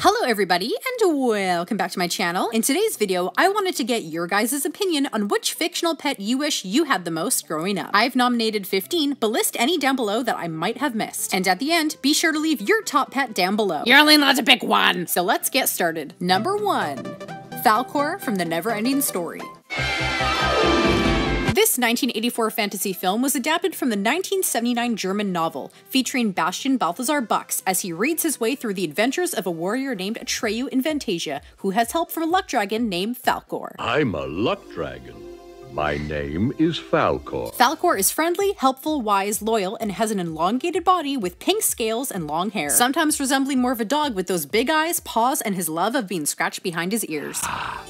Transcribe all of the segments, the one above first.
Hello everybody and welcome back to my channel. In today's video, I wanted to get your guys' opinion on which fictional pet you wish you had the most growing up. I've nominated 15, but list any down below that I might have missed. And at the end, be sure to leave your top pet down below. You're only allowed to pick one. So let's get started. Number 1. Falkor from The Neverending Story. This 1984 fantasy film was adapted from the 1979 German novel, featuring Bastian Balthazar Bux as he reads his way through the adventures of a warrior named Atreyu in Fantasia, who has help from a luck dragon named Falkor. I'm a luck dragon. My name is Falkor. Falkor is friendly, helpful, wise, loyal, and has an elongated body with pink scales and long hair, sometimes resembling more of a dog with those big eyes, paws, and his love of being scratched behind his ears. Ah.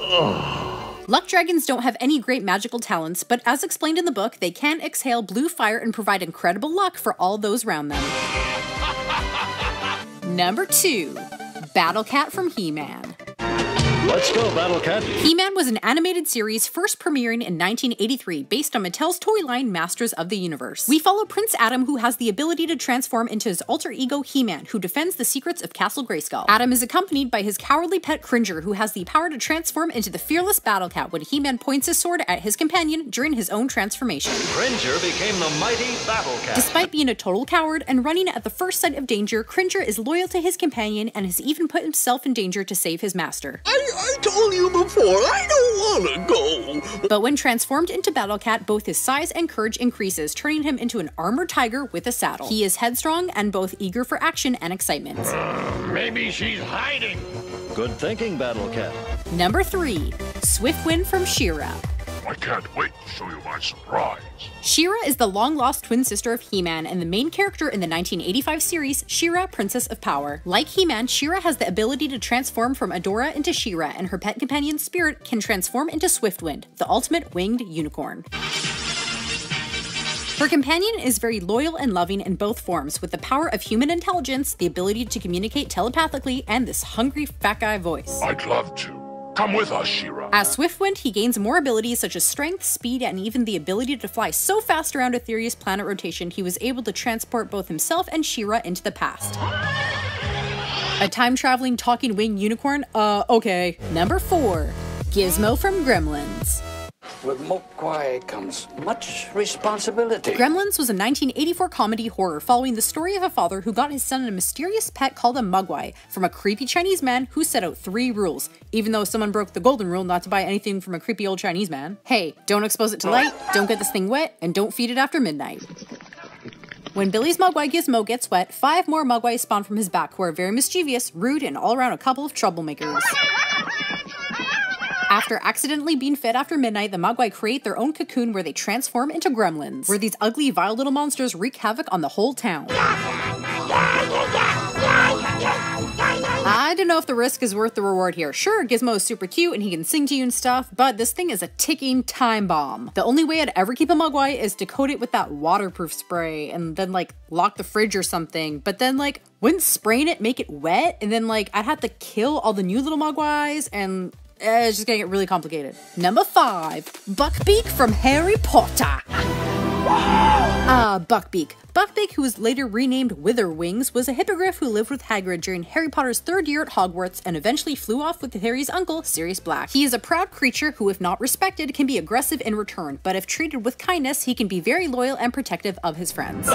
Oh. Luck dragons don't have any great magical talents, but as explained in the book, they can exhale blue fire and provide incredible luck for all those around them. Number 2. Battle Cat from He Man. Let's go, Battle Cat. He Man was an animated series first premiering in 1983 based on Mattel's toy line Masters of the Universe. We follow Prince Adam, who has the ability to transform into his alter ego He Man, who defends the secrets of Castle Grayskull. Adam is accompanied by his cowardly pet Cringer, who has the power to transform into the fearless Battle Cat when He Man points his sword at his companion during his own transformation. Cringer became the mighty Battle Cat. Despite being a total coward and running at the first sight of danger, Cringer is loyal to his companion and has even put himself in danger to save his master. I, I told you before, I don't wanna go. But when transformed into Battle Cat, both his size and courage increases, turning him into an armored tiger with a saddle. He is headstrong and both eager for action and excitement. Uh, maybe she's hiding. Good thinking, Battle Cat. Number 3. Swiftwind from She-Ra. I can't wait to show you my surprise. She-Ra is the long-lost twin sister of He-Man and the main character in the 1985 series She-Ra, Princess of Power. Like He-Man, She-Ra has the ability to transform from Adora into She-Ra, and her pet companion Spirit can transform into Swiftwind, the ultimate winged unicorn. Her companion is very loyal and loving in both forms, with the power of human intelligence, the ability to communicate telepathically, and this hungry fat guy voice. I'd love to. Come with us, She-Ra. As Swiftwind, he gains more abilities such as strength, speed, and even the ability to fly so fast around Etheria's planet rotation he was able to transport both himself and She-Ra into the past. A time-traveling talking wing unicorn? Uh, okay. Number 4. Gizmo from Gremlins. With Mogwai comes much responsibility. Gremlins was a 1984 comedy horror following the story of a father who got his son a mysterious pet called a Mogwai from a creepy Chinese man who set out three rules, even though someone broke the golden rule not to buy anything from a creepy old Chinese man. Hey, don't expose it to light, don't get this thing wet, and don't feed it after midnight. When Billy's Mogwai Gizmo gets wet, five more Mogwai spawn from his back who are very mischievous, rude, and all around a couple of troublemakers. After accidentally being fed after midnight, the Mogwai create their own cocoon where they transform into gremlins, where these ugly, vile little monsters wreak havoc on the whole town. I don't know if the risk is worth the reward here. Sure, Gizmo is super cute and he can sing to you and stuff, but this thing is a ticking time bomb. The only way I'd ever keep a Mogwai is to coat it with that waterproof spray and then like lock the fridge or something. But then like, wouldn't spraying it make it wet? And then like, I'd have to kill all the new little Mogwais and eh, it's just gonna get really complicated. Number five, Buckbeak from Harry Potter. Ah, Buckbeak. Buckbeak, who was later renamed Witherwings, was a hippogriff who lived with Hagrid during Harry Potter's third year at Hogwarts and eventually flew off with Harry's uncle, Sirius Black. He is a proud creature who, if not respected, can be aggressive in return, but if treated with kindness, he can be very loyal and protective of his friends.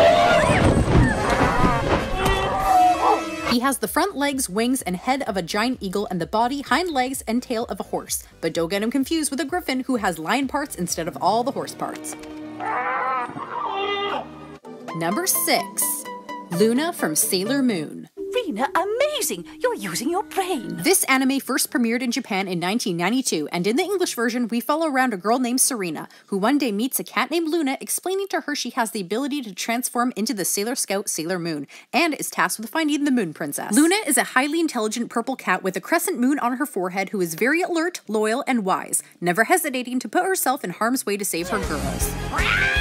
He has the front legs, wings, and head of a giant eagle and the body, hind legs, and tail of a horse. But don't get him confused with a griffin who has lion parts instead of all the horse parts. Number 6. Luna from Sailor Moon. Rena, amazing! You're using your brain. This anime first premiered in Japan in 1992, and in the English version, we follow around a girl named Serena, who one day meets a cat named Luna, explaining to her she has the ability to transform into the Sailor Scout Sailor Moon, and is tasked with finding the Moon Princess. Luna is a highly intelligent purple cat with a crescent moon on her forehead who is very alert, loyal, and wise, never hesitating to put herself in harm's way to save her girls.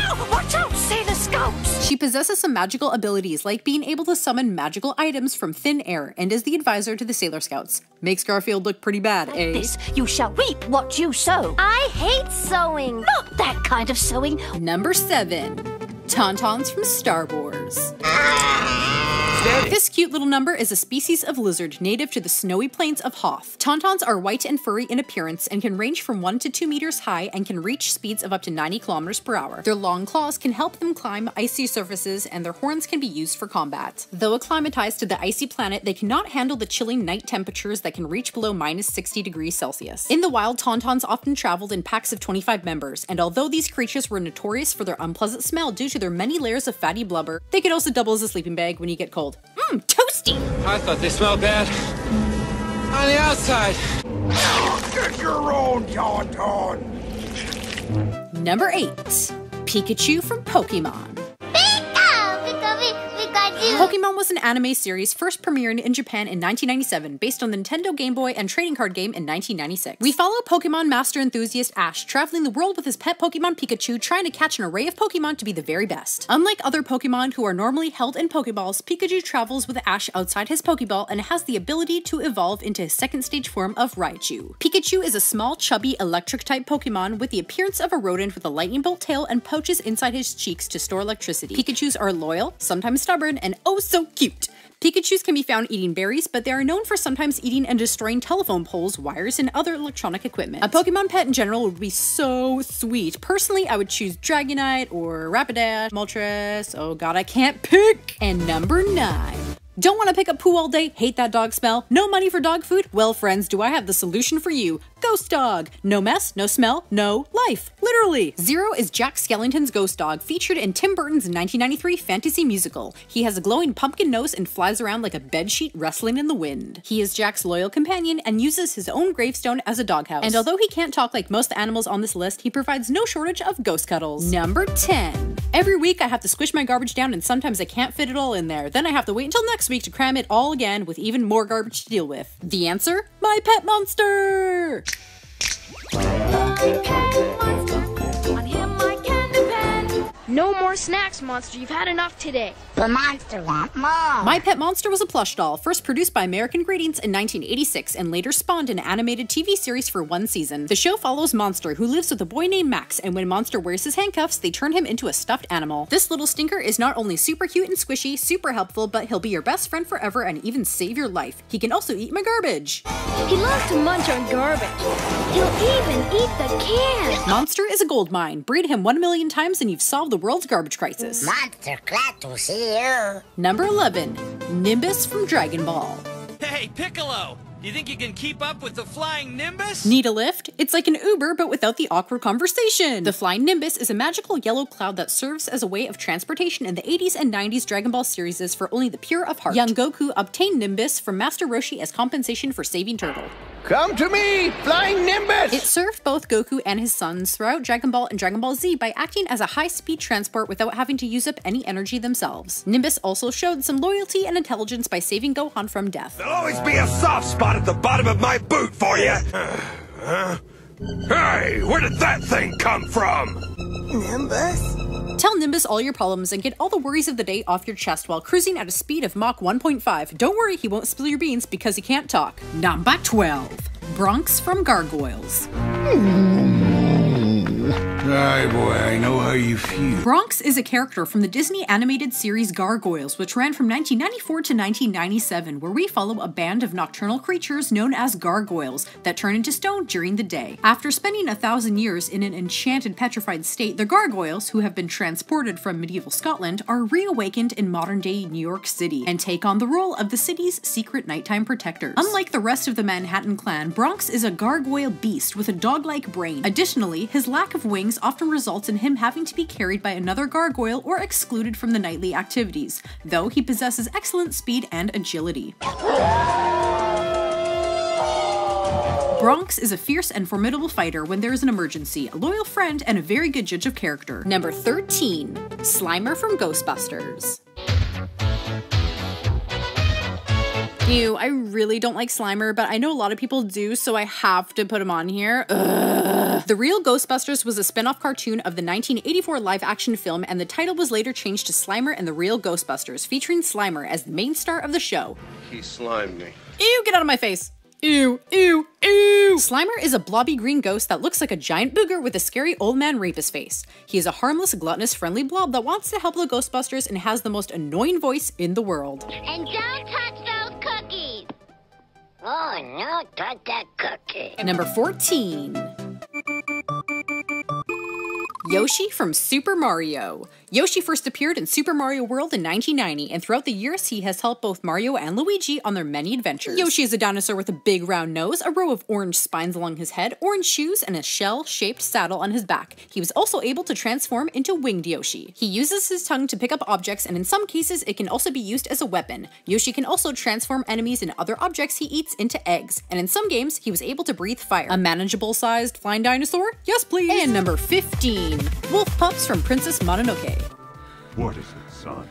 Watch out, Sailor Scouts! She possesses some magical abilities, like being able to summon magical items from thin air, and is the advisor to the Sailor Scouts. Makes Garfield look pretty bad, eh? This, you shall reap what you sow. I hate sewing. Not that kind of sewing. Number 7. Tauntauns from Star Wars. This cute little number is a species of lizard native to the snowy plains of Hoth. Tauntauns are white and furry in appearance and can range from 1 to 2 meters high and can reach speeds of up to 90 kilometers per hour. Their long claws can help them climb icy surfaces and their horns can be used for combat. Though acclimatized to the icy planet, they cannot handle the chilling night temperatures that can reach below minus 60 degrees Celsius. In the wild, Tauntauns often traveled in packs of 25 members, and although these creatures were notorious for their unpleasant smell due to their many layers of fatty blubber, they could also double as a sleeping bag when you get cold. Mmm, toasty! I thought they smelled bad. On the outside. Get your own Tauntaun! Number 8. Pikachu from Pokemon. Pokemon was an anime series first premiering in Japan in 1997 based on the Nintendo Game Boy and trading card game in 1996. We follow Pokemon master enthusiast Ash traveling the world with his pet Pokemon Pikachu trying to catch an array of Pokemon to be the very best. Unlike other Pokemon who are normally held in Pokeballs, Pikachu travels with Ash outside his Pokeball and has the ability to evolve into his second stage form of Raichu. Pikachu is a small, chubby, electric type Pokemon with the appearance of a rodent with a lightning bolt tail and pouches inside his cheeks to store electricity. Pikachus are loyal, sometimes stubborn, and oh so cute. Pikachus can be found eating berries, but they are known for sometimes eating and destroying telephone poles, wires, and other electronic equipment. A Pokemon pet in general would be so sweet. Personally, I would choose Dragonite or Rapidash, Moltres. Oh god, I can't pick! And number 9. Don't want to pick up poo all day? Hate that dog smell? No money for dog food? Well, friends, do I have the solution for you? Ghost Dog! No mess, no smell, no life. Literally. Zero is Jack Skellington's ghost dog, featured in Tim Burton's 1993 fantasy musical. He has a glowing pumpkin nose and flies around like a bedsheet rustling in the wind. He is Jack's loyal companion and uses his own gravestone as a doghouse. And although he can't talk like most animals on this list, he provides no shortage of ghost cuddles. Number 10. Every week I have to squish my garbage down and sometimes I can't fit it all in there. Then I have to wait until next week to cram it all again with even more garbage to deal with. The answer? My pet monster! No more snacks, Monster. You've had enough today. The monster want more. My Pet Monster was a plush doll, first produced by American Greetings in 1986 and later spawned an animated TV series for one season. The show follows Monster, who lives with a boy named Max, and when Monster wears his handcuffs, they turn him into a stuffed animal. This little stinker is not only super cute and squishy, super helpful, but he'll be your best friend forever and even save your life. He can also eat my garbage. He loves to munch on garbage. He'll even eat the cans. Monster is a gold mine. Breed him one million times and you've solved the world's garbage crisis. Monster, glad to see you. Number 11. Nimbus from Dragon Ball. Hey, Piccolo! Do you think you can keep up with the flying Nimbus? Need a lift? It's like an Uber, but without the awkward conversation. The Flying Nimbus is a magical yellow cloud that serves as a way of transportation in the 80s and 90s Dragon Ball series for only the pure of heart. Young Goku obtained Nimbus from Master Roshi as compensation for saving Turtle. Come to me, Flying Nimbus! It served both Goku and his sons throughout Dragon Ball and Dragon Ball Z by acting as a high-speed transport without having to use up any energy themselves. Nimbus also showed some loyalty and intelligence by saving Gohan from death. There'll always be a soft spot at the bottom of my boot for you. Huh? Hey, where did that thing come from? Nimbus? Tell Nimbus all your problems and get all the worries of the day off your chest while cruising at a speed of Mach 1.5. Don't worry, he won't spill your beans because he can't talk. Number 12. Bronx from Gargoyles. Hmm. Boy, I know how you feel. Bronx is a character from the Disney animated series Gargoyles, which ran from 1994 to 1997, where we follow a band of nocturnal creatures known as gargoyles that turn into stone during the day. After spending a thousand years in an enchanted, petrified state, the gargoyles, who have been transported from medieval Scotland, are reawakened in modern day New York City and take on the role of the city's secret nighttime protectors. Unlike the rest of the Manhattan clan, Bronx is a gargoyle beast with a dog like brain. Additionally, his lack of wings often results in him having to be carried by another gargoyle or excluded from the nightly activities, though he possesses excellent speed and agility. Bronx is a fierce and formidable fighter when there is an emergency, a loyal friend, and a very good judge of character. Number 13. Slimer from Ghostbusters. Ew, I really don't like Slimer, but I know a lot of people do, so I have to put him on here. Ugh. The Real Ghostbusters was a spin off cartoon of the 1984 live action film, and the title was later changed to Slimer and the Real Ghostbusters, featuring Slimer as the main star of the show. He slimed me. Ew, get out of my face! Ew, ew, ew! Slimer is a blobby green ghost that looks like a giant booger with a scary old man rapist face. He is a harmless, gluttonous, friendly blob that wants to help the Ghostbusters and has the most annoying voice in the world. And don't touch those cookies. Oh, no, touch that cookie. Number 14. Yoshi from Super Mario. Yoshi first appeared in Super Mario World in 1990, and throughout the years, he has helped both Mario and Luigi on their many adventures. Yoshi is a dinosaur with a big round nose, a row of orange spines along his head, orange shoes, and a shell shaped saddle on his back. He was also able to transform into Winged Yoshi. He uses his tongue to pick up objects, and in some cases, it can also be used as a weapon. Yoshi can also transform enemies and other objects he eats into eggs, and in some games, he was able to breathe fire. A manageable sized flying dinosaur? Yes, please! And number 15 Wolf Pups from Princess Mononoke. What is it, son?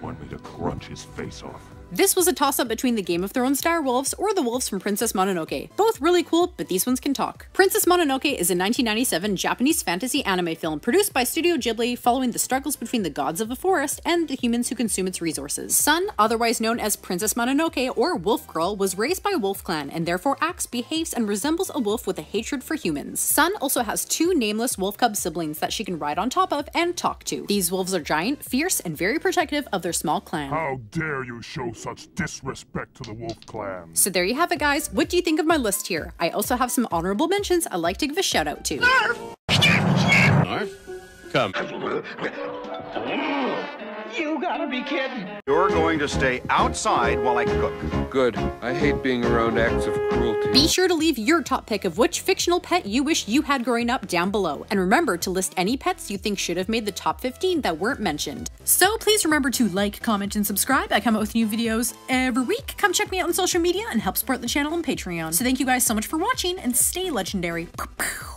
Want me to crunch his face off? This was a toss up between the Game of Thrones direwolves or the wolves from Princess Mononoke. Both really cool, but these ones can talk. Princess Mononoke is a 1997 Japanese fantasy anime film produced by Studio Ghibli following the struggles between the gods of the forest and the humans who consume its resources. Sun, otherwise known as Princess Mononoke or Wolf Girl, was raised by a wolf clan and therefore acts, behaves, and resembles a wolf with a hatred for humans. Sun also has two nameless wolf cub siblings that she can ride on top of and talk to. These wolves are giant, fierce, and very protective of their small clan. How dare you show such disrespect to the Wolf Clan? So there you have it, guys. What do you think of my list here? I also have some honorable mentions I'd like to give a shout out to. Snarf? Come. You gotta be kidding. You're going to stay outside while I cook. Good. I hate being around acts of cruelty. Be sure to leave your top pick of which fictional pet you wish you had growing up down below. And remember to list any pets you think should have made the top 15 that weren't mentioned. So please remember to like, comment, and subscribe. I come out with new videos every week. Come check me out on social media and help support the channel on Patreon. So thank you guys so much for watching and stay legendary. Pow, pow.